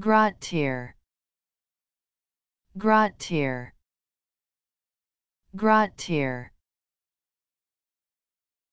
Grottier Grottier Grottier